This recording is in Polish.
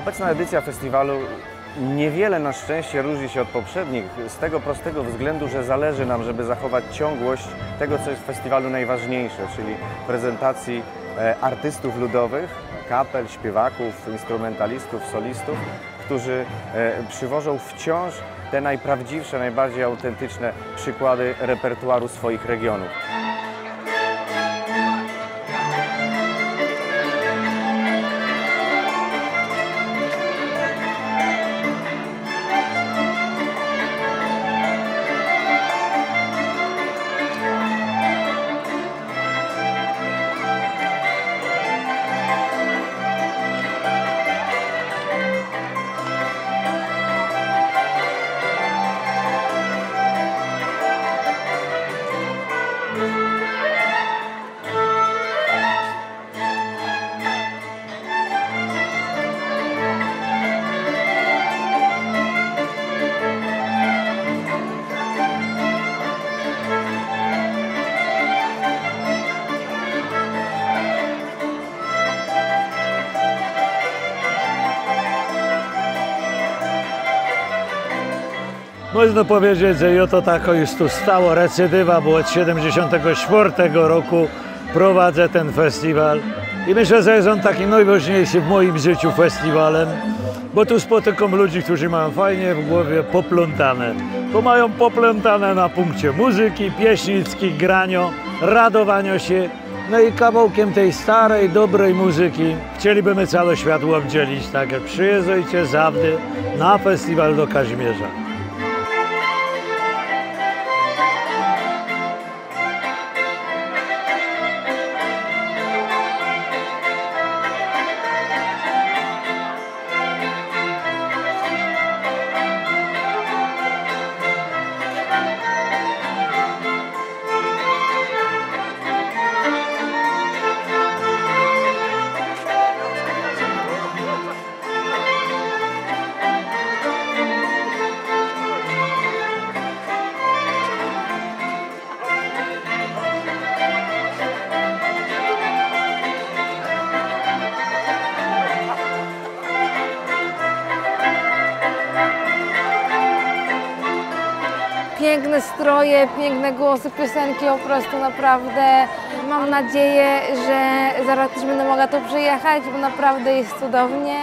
Tegoroczna edycja festiwalu niewiele na szczęście różni się od poprzednich z tego prostego względu, że zależy nam, żeby zachować ciągłość tego, co jest w festiwalu najważniejsze, czyli prezentacji e, artystów ludowych, kapel, śpiewaków, instrumentalistów, solistów, którzy e, przywożą wciąż te najprawdziwsze, najbardziej autentyczne przykłady repertuaru swoich regionów. Można powiedzieć, że ja to tako już tu stało. Recydywa, bo od 74 roku prowadzę ten festiwal. I myślę, że jest on taki najważniejszy w moim życiu festiwalem, bo tu spotykam ludzi, którzy mają fajnie w głowie poplątane, bo mają poplątane na punkcie muzyki, pieśnicki, granio, radowania się, no i kawałkiem tej starej, dobrej muzyki chcielibyśmy całe światło obdzielić, tak jak przyjeżdżajcie zawdy na festiwal do Kazimierza. Piękne stroje, piękne głosy, piosenki po prostu naprawdę. Mam nadzieję, że zaraz też będę mogła tu przyjechać, bo naprawdę jest cudownie.